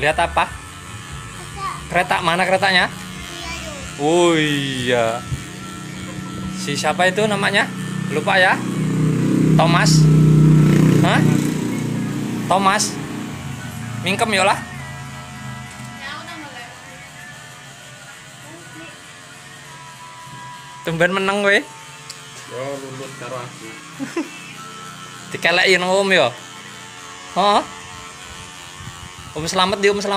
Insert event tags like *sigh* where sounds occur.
Lihat apa? Kereta mana keretanya? Oh iya. Si siapa itu namanya? Lupa ya? Thomas. Hah? Thomas. Mingkem yolah. Tumben meneng kowe. Yo lulus karo aku. *laughs* Dikeleki nang Om ya. Heeh. Om selamat di Om selamat.